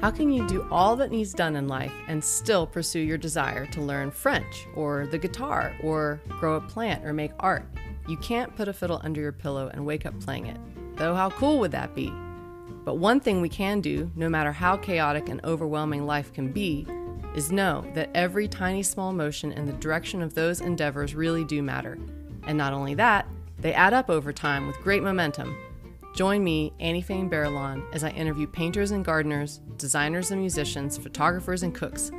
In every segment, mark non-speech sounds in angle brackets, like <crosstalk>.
How can you do all that needs done in life and still pursue your desire to learn French or the guitar or grow a plant or make art? You can't put a fiddle under your pillow and wake up playing it. Though, how cool would that be? But one thing we can do, no matter how chaotic and overwhelming life can be, is know that every tiny small motion in the direction of those endeavors really do matter. And not only that, they add up over time with great momentum. Join me, Annie Fain Barralon, as I interview painters and gardeners, designers and musicians, photographers and cooks,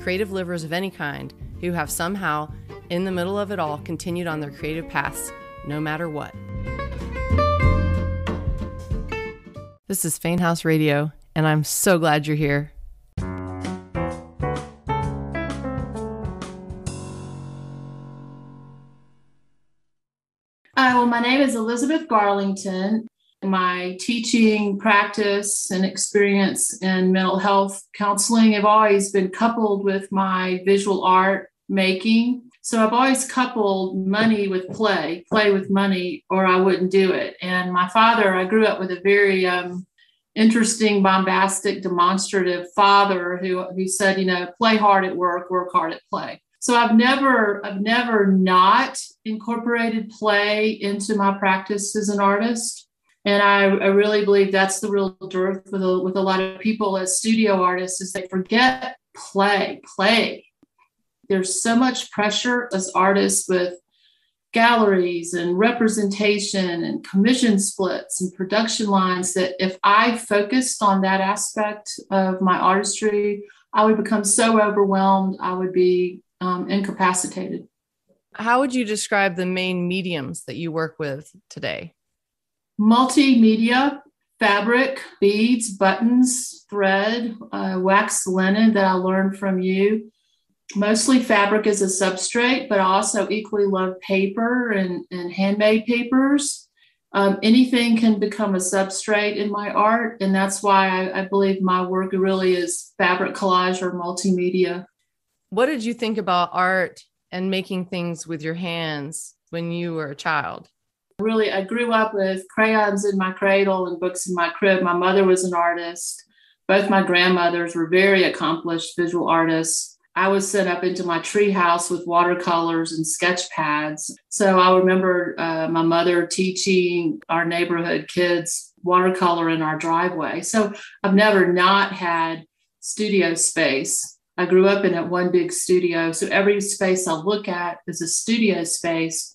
creative livers of any kind who have somehow, in the middle of it all, continued on their creative paths, no matter what. This is Fain House Radio, and I'm so glad you're here. Hi, well, my name is Elizabeth Garlington. My teaching practice and experience in mental health counseling have always been coupled with my visual art making. So I've always coupled money with play, play with money, or I wouldn't do it. And my father, I grew up with a very um, interesting, bombastic, demonstrative father who, who said, you know, play hard at work, work hard at play. So I've never, I've never not incorporated play into my practice as an artist. And I, I really believe that's the real dearth with a, with a lot of people as studio artists is they forget play, play. There's so much pressure as artists with galleries and representation and commission splits and production lines that if I focused on that aspect of my artistry, I would become so overwhelmed, I would be um, incapacitated. How would you describe the main mediums that you work with today? Multimedia, fabric, beads, buttons, thread, uh, wax linen that I learned from you mostly fabric as a substrate, but I also equally love paper and, and handmade papers. Um, anything can become a substrate in my art, and that's why I, I believe my work really is fabric collage or multimedia. What did you think about art and making things with your hands when you were a child? Really, I grew up with crayons in my cradle and books in my crib. My mother was an artist. Both my grandmothers were very accomplished visual artists I was set up into my tree house with watercolors and sketch pads. So I remember uh, my mother teaching our neighborhood kids watercolor in our driveway. So I've never not had studio space. I grew up in a one big studio. So every space I look at is a studio space.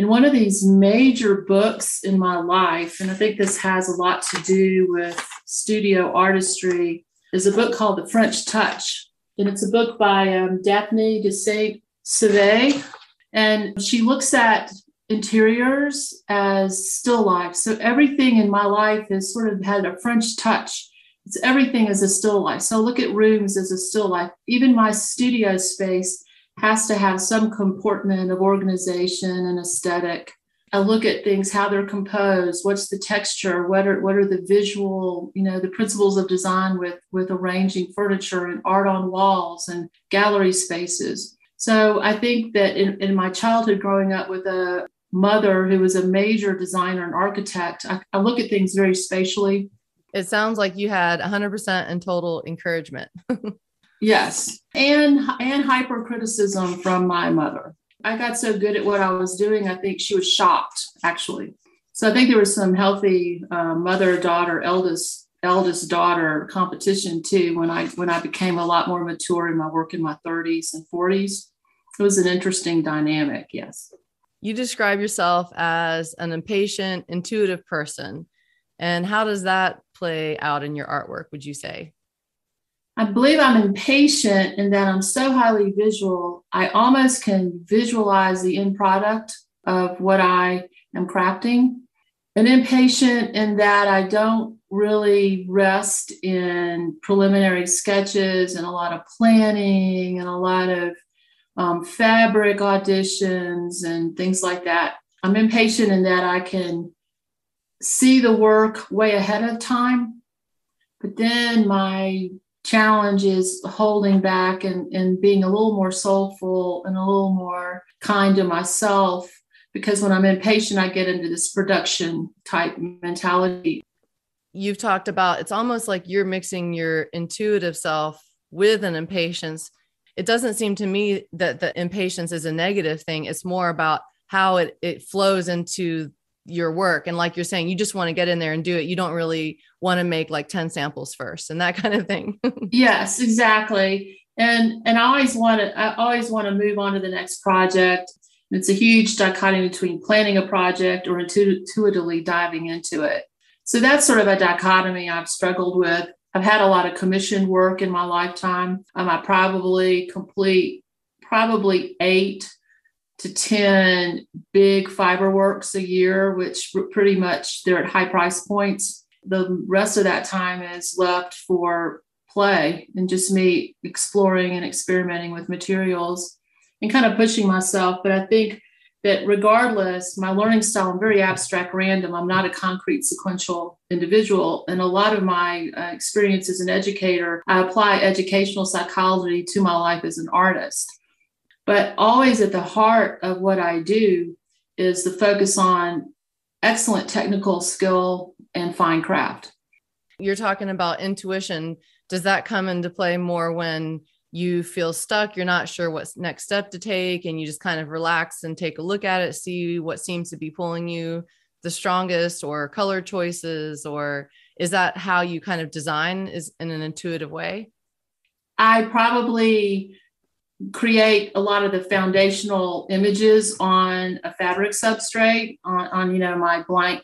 And one of these major books in my life, and I think this has a lot to do with studio artistry, is a book called The French Touch and it's a book by um, Daphne de Saint Sauveur, and she looks at interiors as still life. So everything in my life has sort of had a French touch. It's everything as a still life. So I look at rooms as a still life. Even my studio space has to have some comportment of organization and aesthetic. I look at things, how they're composed, what's the texture, what are what are the visual, you know, the principles of design with with arranging furniture and art on walls and gallery spaces. So I think that in, in my childhood, growing up with a mother who was a major designer and architect, I, I look at things very spatially. It sounds like you had 100% and total encouragement. <laughs> yes, and and hyper criticism from my mother. I got so good at what I was doing, I think she was shocked, actually. So I think there was some healthy uh, mother daughter, eldest eldest daughter competition too. When I when I became a lot more mature in my work in my 30s and 40s, it was an interesting dynamic. Yes. You describe yourself as an impatient, intuitive person, and how does that play out in your artwork? Would you say? I believe I'm impatient in that I'm so highly visual, I almost can visualize the end product of what I am crafting. And impatient in that I don't really rest in preliminary sketches and a lot of planning and a lot of um, fabric auditions and things like that. I'm impatient in that I can see the work way ahead of time, but then my challenge is holding back and, and being a little more soulful and a little more kind to myself because when I'm impatient, I get into this production type mentality. you've talked about it's almost like you're mixing your intuitive self with an impatience. It doesn't seem to me that the impatience is a negative thing. It's more about how it, it flows into your work. And like you're saying, you just want to get in there and do it. You don't really want to make like 10 samples first and that <laughs> kind of thing. yes, exactly. And and I always want to I always want to move on to the next project. It's a huge dichotomy between planning a project or intuitively diving into it. So that's sort of a dichotomy I've struggled with. I've had a lot of commissioned work in my lifetime. Um, I probably complete probably eight to 10 big fiber works a year, which pretty much they're at high price points. The rest of that time is left for play and just me exploring and experimenting with materials and kind of pushing myself. But I think that regardless, my learning style, I'm very abstract random. I'm not a concrete sequential individual. And a lot of my uh, experience as an educator, I apply educational psychology to my life as an artist. But always at the heart of what I do is the focus on excellent technical skill and fine craft. You're talking about intuition. Does that come into play more when you feel stuck, you're not sure what's next step to take, and you just kind of relax and take a look at it, see what seems to be pulling you the strongest, or color choices, or is that how you kind of design is in an intuitive way? I probably create a lot of the foundational images on a fabric substrate on, on you know my blank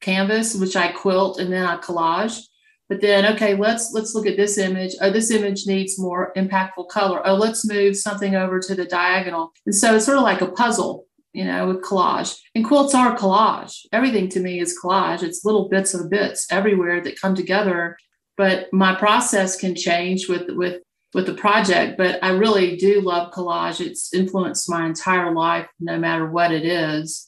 canvas which i quilt and then i collage. But then okay let's let's look at this image. Oh this image needs more impactful color. Oh let's move something over to the diagonal. And so it's sort of like a puzzle you know with collage. And quilts are collage. Everything to me is collage. It's little bits of bits everywhere that come together. But my process can change with with with the project but i really do love collage it's influenced my entire life no matter what it is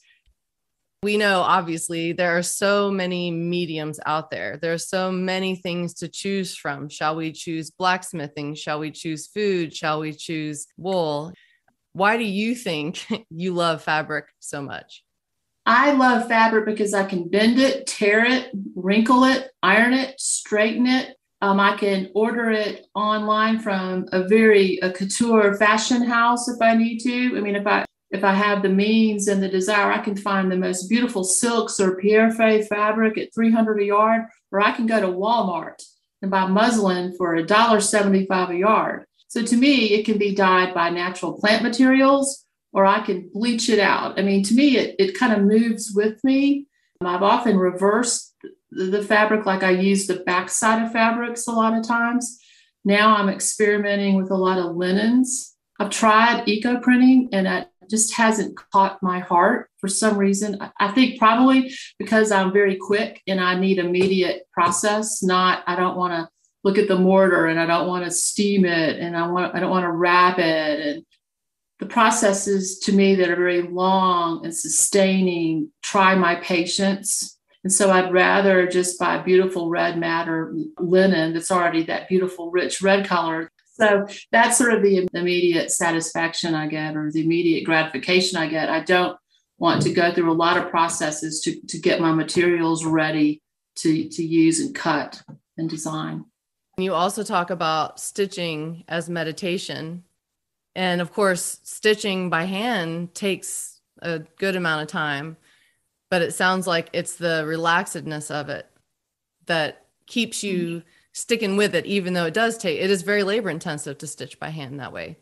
we know obviously there are so many mediums out there. There are so many things to choose from. Shall we choose blacksmithing? Shall we choose food? Shall we choose wool? Why do you think <laughs> you love fabric so much? I love fabric because I can bend it, tear it, wrinkle it, iron it, straighten it. Um, I can order it online from a very a couture fashion house if I need to. I mean, if I if I have the means and the desire, I can find the most beautiful silks or Pierre fabric at 300 a yard, or I can go to Walmart and buy muslin for $1.75 a yard. So to me, it can be dyed by natural plant materials, or I can bleach it out. I mean, to me, it, it kind of moves with me. I've often reversed the fabric, like I use the backside of fabrics a lot of times. Now I'm experimenting with a lot of linens. I've tried eco printing and it just hasn't caught my heart for some reason. I think probably because I'm very quick and I need immediate process, not, I don't want to look at the mordant and I don't want to steam it and I want, I don't want to wrap it. And the processes to me that are very long and sustaining try my patience. And so I'd rather just buy beautiful red madder linen that's already that beautiful, rich red color so that's sort of the immediate satisfaction I get or the immediate gratification I get. I don't want to go through a lot of processes to, to get my materials ready to, to use and cut and design. You also talk about stitching as meditation. And of course, stitching by hand takes a good amount of time, but it sounds like it's the relaxedness of it that keeps you. Mm-hmm sticking with it, even though it does take, it is very labor intensive to stitch by hand that way.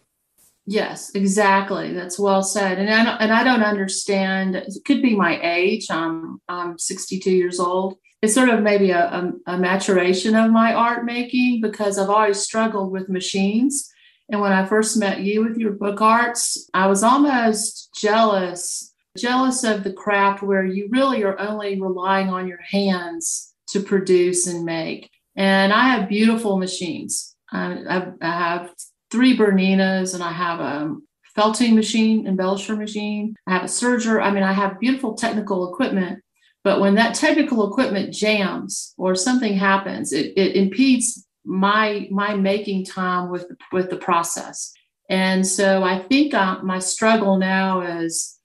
Yes, exactly. That's well said. And I don't, and I don't understand. It could be my age. I'm I'm 62 years old. It's sort of maybe a, a, a maturation of my art making because I've always struggled with machines. And when I first met you with your book arts, I was almost jealous, jealous of the craft where you really are only relying on your hands to produce and make. And I have beautiful machines. I, I have three Berninas and I have a felting machine, embellisher machine. I have a serger. I mean, I have beautiful technical equipment. But when that technical equipment jams or something happens, it, it impedes my my making time with with the process. And so I think uh, my struggle now is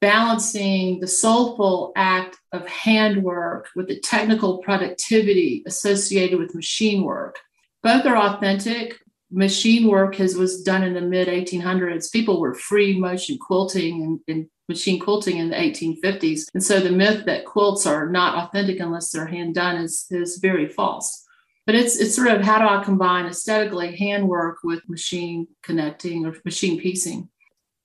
balancing the soulful act of handwork with the technical productivity associated with machine work. Both are authentic. Machine work has, was done in the mid 1800s. People were free motion quilting and, and machine quilting in the 1850s. And so the myth that quilts are not authentic unless they're hand done is, is very false. But it's it's sort of how do I combine aesthetically handwork with machine connecting or machine piecing.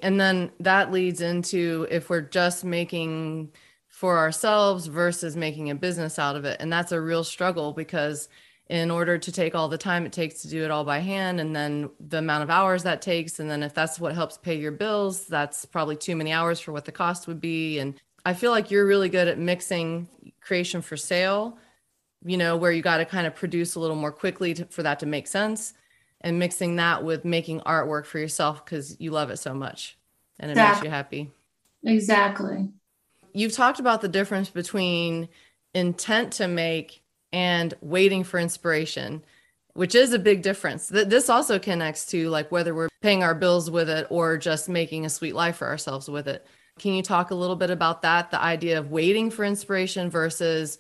And then that leads into if we're just making for ourselves versus making a business out of it. And that's a real struggle because in order to take all the time it takes to do it all by hand and then the amount of hours that takes and then if that's what helps pay your bills that's probably too many hours for what the cost would be and i feel like you're really good at mixing creation for sale you know where you got to kind of produce a little more quickly to, for that to make sense and mixing that with making artwork for yourself because you love it so much and it exactly. makes you happy. Exactly. You've talked about the difference between intent to make and waiting for inspiration which is a big difference. This also connects to like whether we're paying our bills with it or just making a sweet life for ourselves with it. Can you talk a little bit about that? The idea of waiting for inspiration versus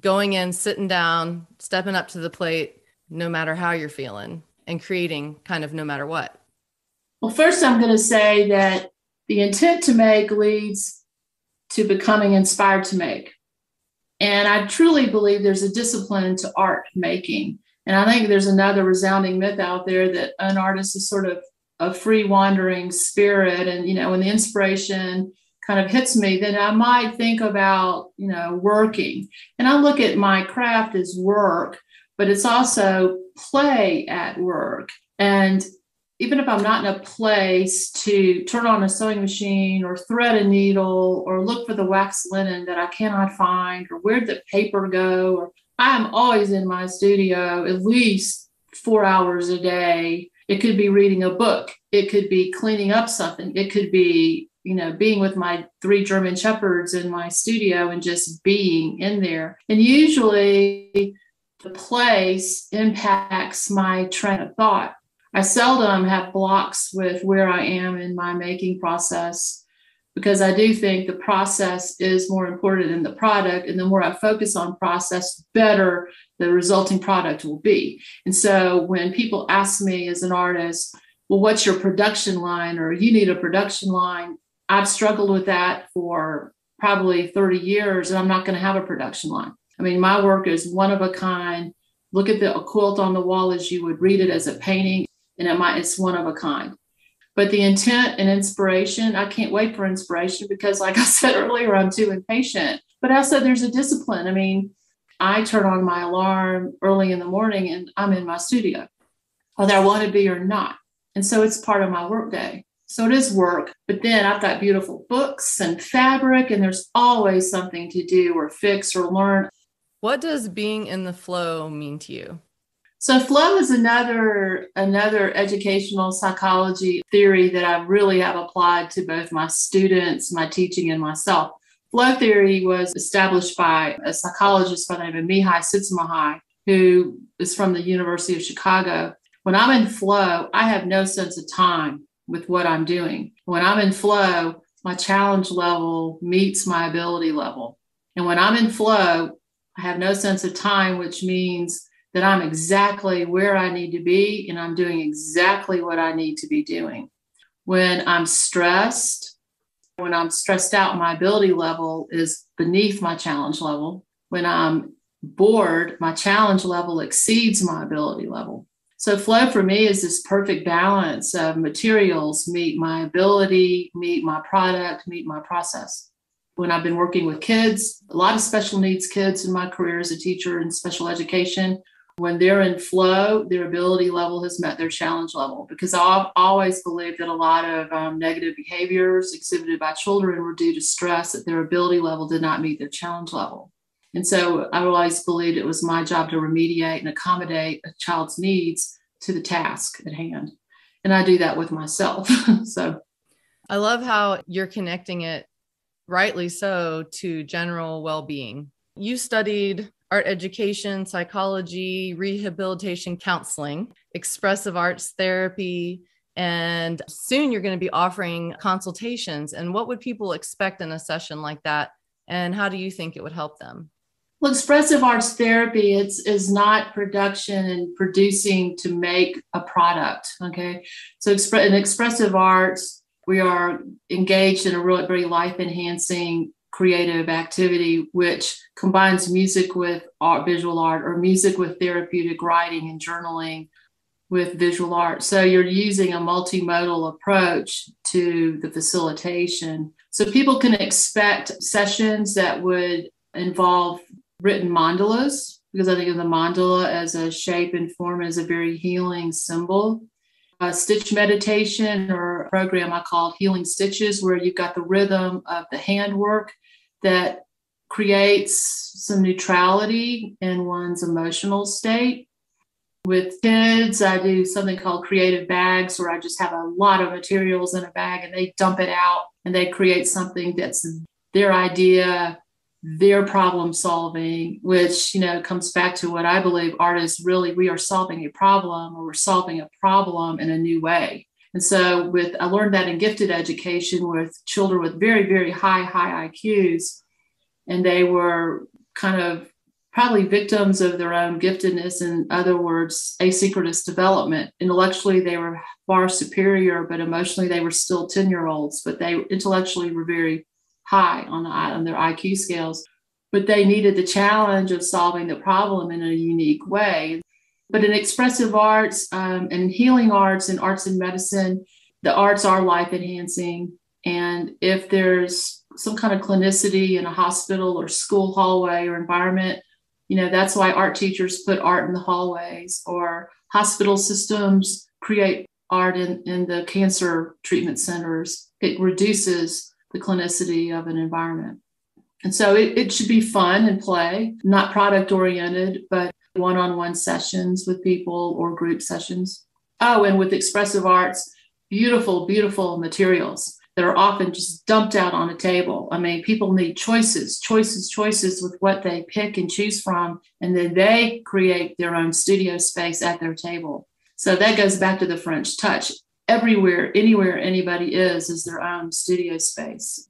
going in sitting down stepping up to the plate no matter how you're feeling and creating kind of no matter what well first i'm going to say that the intent to make leads to becoming inspired to make and I truly believe there's a discipline to art making. And I think there's another resounding myth out there that an artist is sort of a free wandering spirit. And, you know, when the inspiration kind of hits me, then I might think about, you know, working. And I look at my craft as work, but it's also play at work. And even if I'm not in a place to turn on a sewing machine or thread a needle or look for the wax linen that I cannot find or where'd the paper go, or I'm always in my studio at least four hours a day. It could be reading a book. It could be cleaning up something. It could be, you know, being with my three German shepherds in my studio and just being in there. And usually the place impacts my train of thought I seldom have blocks with where I am in my making process because I do think the process is more important than the product. And the more I focus on process, better the resulting product will be. And so when people ask me as an artist, well, what's your production line? Or you need a production line. I've struggled with that for probably 30 years, and I'm not going to have a production line. I mean, my work is one of a kind. Look at the quilt on the wall as you would read it as a painting and it might it's one of a kind. But the intent and inspiration i can't wait for inspiration because like <laughs> i said earlier i'm too impatient. But also there's a discipline. I mean i turn on my alarm early in the morning and i'm in my studio whether i want to be or not. And so it's part of my workday. So it is work but then i've got beautiful books and fabric and there's always something to do or fix or learn what does being in the flow mean to you so flow is another another educational psychology theory that I really have applied to both my students, my teaching, and myself. Flow theory was established by a psychologist by the name of Mihaly Csikszentmihalyi, who is from the University of Chicago. When I'm in flow, I have no sense of time with what I'm doing. When I'm in flow, my challenge level meets my ability level. And when I'm in flow, I have no sense of time, which means that I'm exactly where I need to be and I'm doing exactly what I need to be doing. When I'm stressed, when I'm stressed out, my ability level is beneath my challenge level. When I'm bored, my challenge level exceeds my ability level. So, flow for me is this perfect balance of materials meet my ability, meet my product, meet my process. When I've been working with kids, a lot of special needs kids in my career as a teacher in special education, when they're in flow, their ability level has met their challenge level. Because I've always believed that a lot of um, negative behaviors exhibited by children were due to stress, that their ability level did not meet their challenge level. And so I always believed it was my job to remediate and accommodate a child's needs to the task at hand. And I do that with myself. <laughs> so I love how you're connecting it rightly so to general well being. You studied art education, psychology, rehabilitation counseling, expressive arts therapy, And soon you're going to be offering consultations. And what would people expect in a session like that? And how do you think it would help them? Well, expressive arts therapy it's is not production and producing to make a product. Okay, so expre- in expressive arts, we are engaged in a really very life enhancing creative activity, which combines music with art, visual art, or music with therapeutic writing and journaling with visual art. So you're using a multimodal approach to the facilitation. So people can expect sessions that would involve written mandalas because I think of the mandala as a shape and form as a very healing symbol. A stitch meditation or a program I call Healing Stitches, where you've got the rhythm of the handwork that creates some neutrality in one's emotional state. With kids, I do something called creative bags, where I just have a lot of materials in a bag and they dump it out and they create something that's their idea their problem solving, which you know comes back to what I believe artists really we are solving a problem or we're solving a problem in a new way. And so with I learned that in gifted education with children with very, very high, high IQs, and they were kind of probably victims of their own giftedness, in other words, asynchronous development. Intellectually, they were far superior, but emotionally, they were still 10 year olds, but they intellectually were very high on, the, on their IQ scales, but they needed the challenge of solving the problem in a unique way. But in expressive arts um, and healing arts and arts and medicine, the arts are life enhancing. And if there's some kind of clinicity in a hospital or school hallway or environment, you know, that's why art teachers put art in the hallways or hospital systems create art in, in the cancer treatment centers. It reduces the clinicity of an environment. And so it, it should be fun and play, not product oriented, but one on one sessions with people or group sessions. Oh, and with expressive arts, beautiful, beautiful materials that are often just dumped out on a table. I mean, people need choices, choices, choices with what they pick and choose from, and then they create their own studio space at their table. So that goes back to the French touch everywhere, anywhere anybody is, is their own studio space.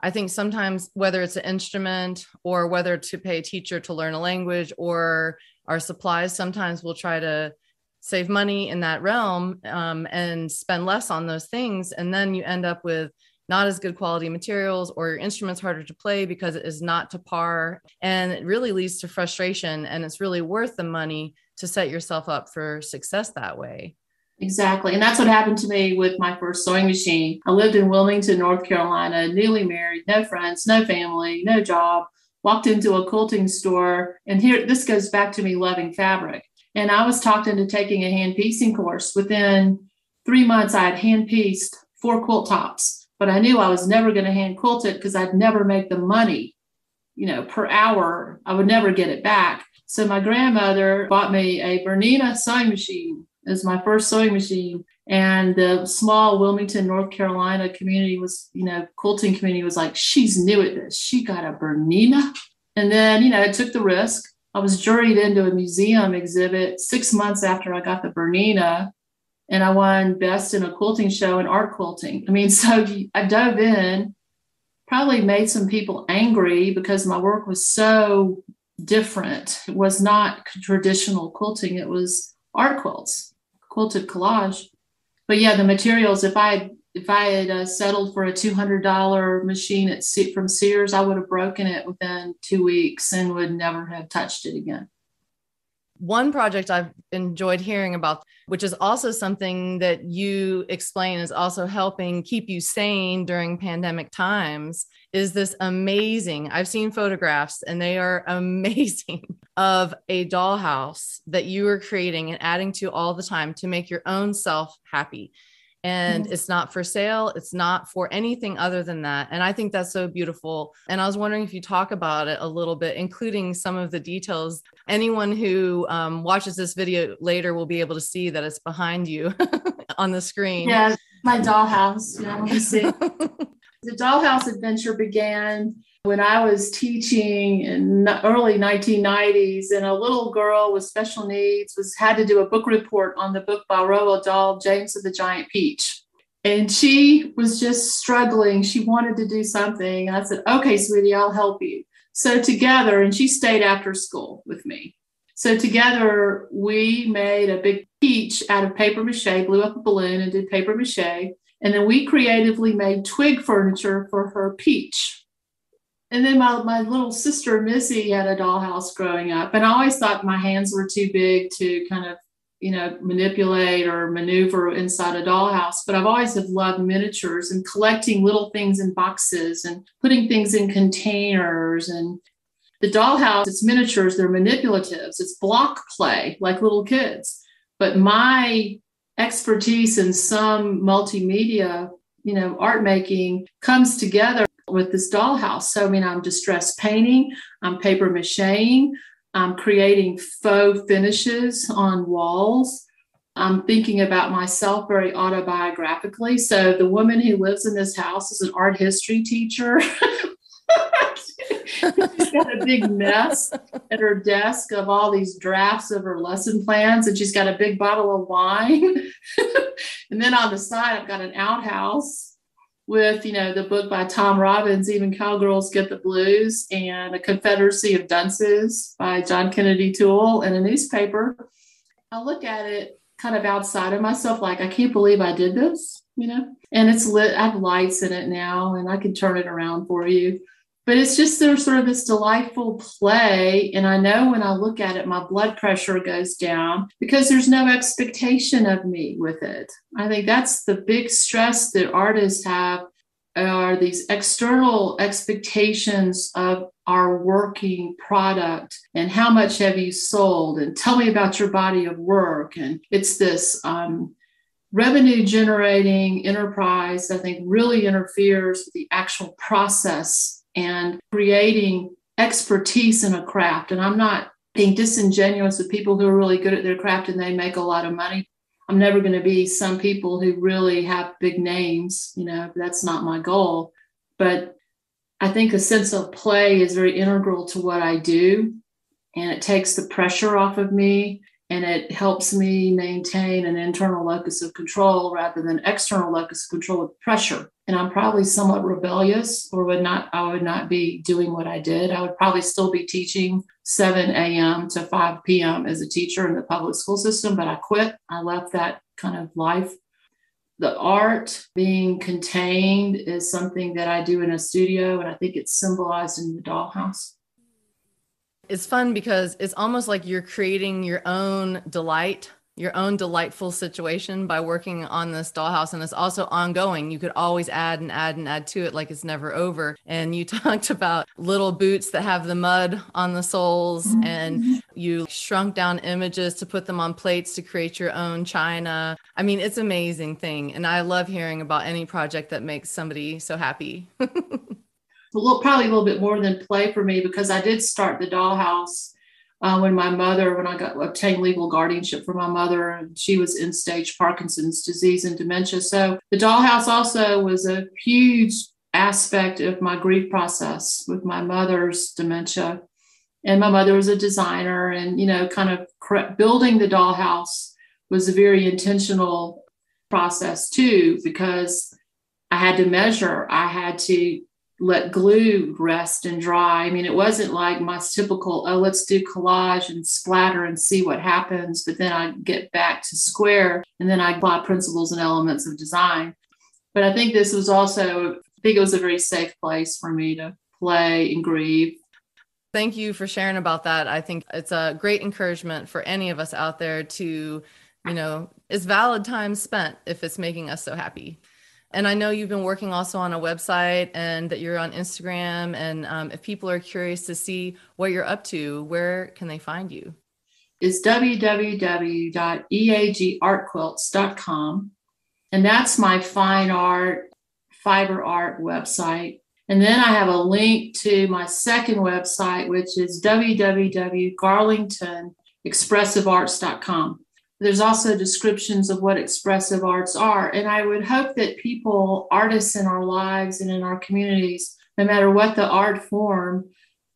I think sometimes whether it's an instrument or whether to pay a teacher to learn a language or our supplies, sometimes we'll try to save money in that realm um, and spend less on those things. And then you end up with not as good quality materials or your instrument's harder to play because it is not to par. And it really leads to frustration. And it's really worth the money to set yourself up for success that way. Exactly. And that's what happened to me with my first sewing machine. I lived in Wilmington, North Carolina, newly married, no friends, no family, no job. Walked into a quilting store, and here this goes back to me loving fabric. And I was talked into taking a hand piecing course. Within three months, I had hand pieced four quilt tops, but I knew I was never going to hand quilt it because I'd never make the money, you know, per hour. I would never get it back. So my grandmother bought me a Bernina sewing machine is my first sewing machine. And the small Wilmington, North Carolina community was, you know, quilting community was like, she's new at this. She got a Bernina. And then, you know, I took the risk. I was juried into a museum exhibit six months after I got the Bernina. And I won best in a quilting show in art quilting. I mean, <laughs> so I dove in, probably made some people angry because my work was so different. It was not traditional quilting, it was art quilts quilted collage. But yeah, the materials. If I if I had uh, settled for a two hundred dollar machine at from Sears, I would have broken it within two weeks and would never have touched it again. One project I've enjoyed hearing about, which is also something that you explain is also helping keep you sane during pandemic times, is this amazing. I've seen photographs and they are <laughs> amazing of a dollhouse that you are creating and adding to all the time to make your own self happy. And mm-hmm. it's not for sale it's not for anything other than that. And i think that's so beautiful. And i was wondering if you talk about it a little bit including some of the details. Anyone who um, watches this video later will be able to see that it's behind you <laughs> on the screen. Yeah my dollhouse me see <laughs> the dollhouse adventure began when I was teaching in early 1990s, and a little girl with special needs was had to do a book report on the book by Roald Dahl, James of the Giant Peach. And she was just struggling. She wanted to do something. And I said, okay, sweetie, I'll help you. So together, and she stayed after school with me. So together, we made a big peach out of paper mache, blew up a balloon and did paper mache. And then we creatively made twig furniture for her peach and then my, my little sister Missy had a dollhouse growing up, and I always thought my hands were too big to kind of you know manipulate or maneuver inside a dollhouse. But I've always have loved miniatures and collecting little things in boxes and putting things in containers and the dollhouse. It's miniatures. They're manipulatives. It's block play like little kids. But my expertise in some multimedia you know art making comes together with this dollhouse. So, I mean, I'm distress painting, I'm paper macheing, I'm creating faux finishes on walls. I'm thinking about myself very autobiographically. So, the woman who lives in this house is an art history teacher. <laughs> she's got a big mess at her desk of all these drafts of her lesson plans, and she's got a big bottle of wine. <laughs> and then on the side, I've got an outhouse with you know the book by Tom Robbins, even cowgirls get the blues, and a Confederacy of Dunces by John Kennedy Toole, and a newspaper. I look at it kind of outside of myself, like I can't believe I did this, you know. And it's lit. I have lights in it now, and I can turn it around for you but it's just there's sort of this delightful play and i know when i look at it my blood pressure goes down because there's no expectation of me with it. I think that's the big stress that artists have are these external expectations of our working product and how much have you sold and tell me about your body of work. And it's this um, revenue generating enterprise i think really interferes with the actual process and creating expertise in a craft. And I'm not being disingenuous with people who are really good at their craft and they make a lot of money. I'm never going to be some people who really have big names, you know, that's not my goal. But I think a sense of play is very integral to what I do. And it takes the pressure off of me and it helps me maintain an internal locus of control rather than external locus of control with pressure and i'm probably somewhat rebellious or would not i would not be doing what i did. I would probably still be teaching 7 a.m to 5 p.m as a teacher in the public school system but i quit. I left that kind of life. The art being contained is something that i do in a studio and i think it's symbolized in the dollhouse. It's fun because it's almost like you're creating your own delight, your own delightful situation by working on this dollhouse. And it's also ongoing. You could always add and add and add to it like it's never over. And you <laughs> talked about little boots that have the mud on the soles, mm-hmm. and you shrunk down images to put them on plates to create your own china. I mean, it's amazing thing. And I love hearing about any project that makes somebody so happy. <laughs> a little, probably a little bit more than play for me because I did start the dollhouse uh, when my mother, when I got obtained legal guardianship for my mother, she was in stage Parkinson's disease and dementia. So the dollhouse also was a huge aspect of my grief process with my mother's dementia. And my mother was a designer, and you know, kind of building the dollhouse was a very intentional process too, because I had to measure, I had to let glue rest and dry. I mean, it wasn't like my typical, oh, let's do collage and splatter and see what happens. But then I get back to square and then I apply principles and elements of design. But I think this was also, I think it was a very safe place for me to play and grieve. Thank you for sharing about that. I think it's a great encouragement for any of us out there to, you know, it's valid time spent if it's making us so happy. And I know you've been working also on a website and that you're on Instagram. And um, if people are curious to see what you're up to, where can they find you? It's www.eagartquilts.com. And that's my fine art, fiber art website. And then I have a link to my second website, which is www.garlingtonexpressivearts.com. There's also descriptions of what expressive arts are. And I would hope that people, artists in our lives and in our communities, no matter what the art form,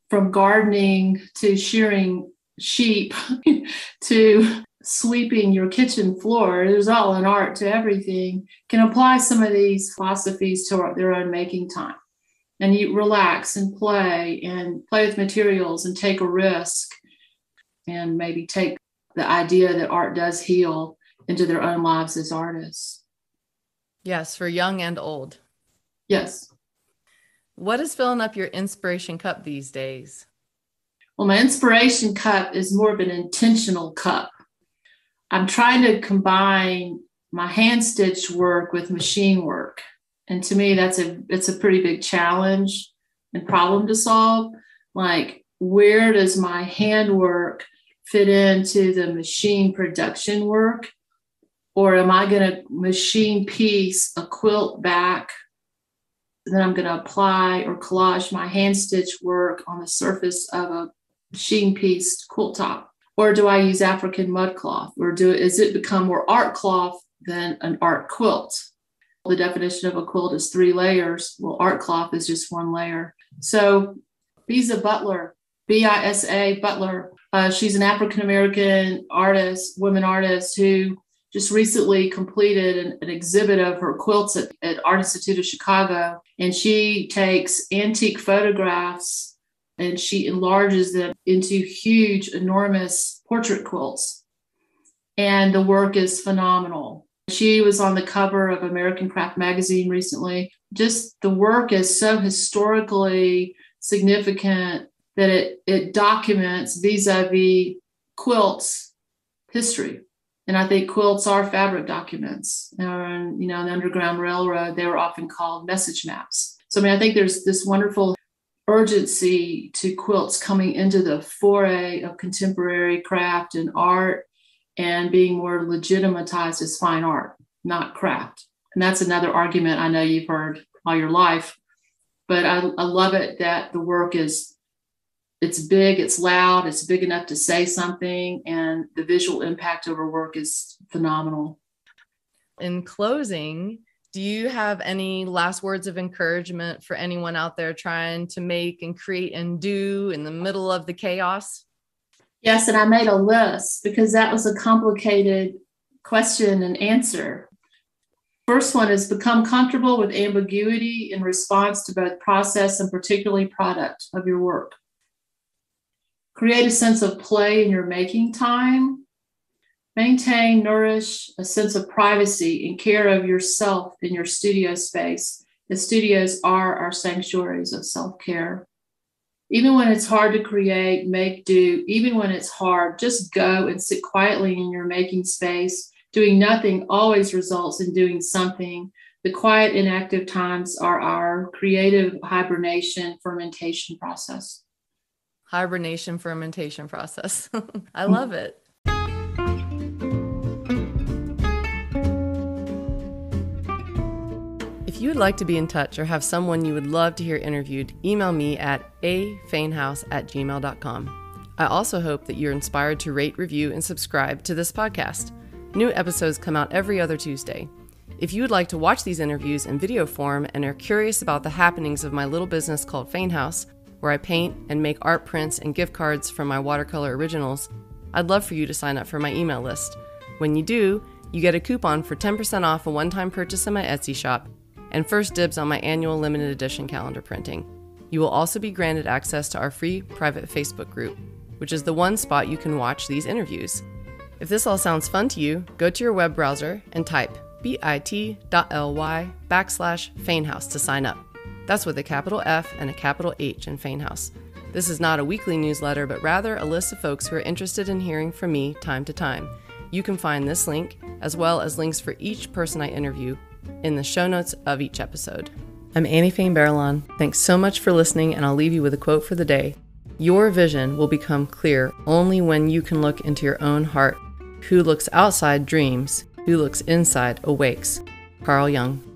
from gardening to shearing sheep <laughs> to sweeping your kitchen floor, there's all an art to everything, can apply some of these philosophies to their own making time. And you relax and play and play with materials and take a risk and maybe take the idea that art does heal into their own lives as artists. Yes, for young and old. Yes. What is filling up your inspiration cup these days? Well, my inspiration cup is more of an intentional cup. I'm trying to combine my hand stitch work with machine work. And to me, that's a it's a pretty big challenge and problem to solve. Like, where does my handwork fit into the machine production work? Or am I going to machine piece a quilt back? Then I'm going to apply or collage my hand stitch work on the surface of a machine piece quilt top. Or do I use African mud cloth? Or do is it become more art cloth than an art quilt? The definition of a quilt is three layers. Well, art cloth is just one layer. So Bisa Butler, B I S A Butler, uh, she's an African American artist, women artist who just recently completed an, an, exhibit of her quilts at, at Art Institute of Chicago. And she takes antique photographs and she enlarges them into huge, enormous portrait quilts. And the work is phenomenal. She was on the cover of American Craft magazine recently. Just the work is so historically significant that it, it documents vis-a-vis quilts history. And I think quilts are fabric documents. And, you know, the Underground Railroad, they were often called message maps. So, I mean, I think there's this wonderful urgency to quilts coming into the foray of contemporary craft and art and being more legitimatized as fine art, not craft. And that's another argument I know you've heard all your life. But I, I love it that the work is it's big, it's loud, it's big enough to say something, and the visual impact of her work is phenomenal. In closing, do you have any last words of encouragement for anyone out there trying to make and create and do in the middle of the chaos? Yes, and I made a list because that was a complicated question and answer. First one is become comfortable with ambiguity in response to both process and particularly product of your work create a sense of play in your making time, maintain, nourish a sense of privacy and care of yourself in your studio space. The studios are our sanctuaries of self care. Even when it's hard to create, make do, even when it's hard, just go and sit quietly in your making space. Doing nothing always results in doing something. The quiet, inactive times are our creative hibernation fermentation process hibernation fermentation process. <laughs> I love it. If you would like to be in touch or have someone you would love to hear interviewed, email me at afainhouse at gmail.com. I also hope that you're inspired to rate, review, and subscribe to this podcast. New episodes come out every other Tuesday. If you would like to watch these interviews in video form and are curious about the happenings of my little business called Fain House, where I paint and make art prints and gift cards from my watercolor originals, I'd love for you to sign up for my email list. When you do, you get a coupon for 10% off a one time purchase in my Etsy shop and first dibs on my annual limited edition calendar printing. You will also be granted access to our free private Facebook group, which is the one spot you can watch these interviews. If this all sounds fun to you, go to your web browser and type bit.ly backslash fainhouse to sign up. That's with a capital F and a capital H in Fain House. This is not a weekly newsletter, but rather a list of folks who are interested in hearing from me time to time. You can find this link, as well as links for each person I interview, in the show notes of each episode. I'm Annie Fain Barralon. Thanks so much for listening, and I'll leave you with a quote for the day. Your vision will become clear only when you can look into your own heart. Who looks outside dreams, who looks inside awakes. Carl Jung.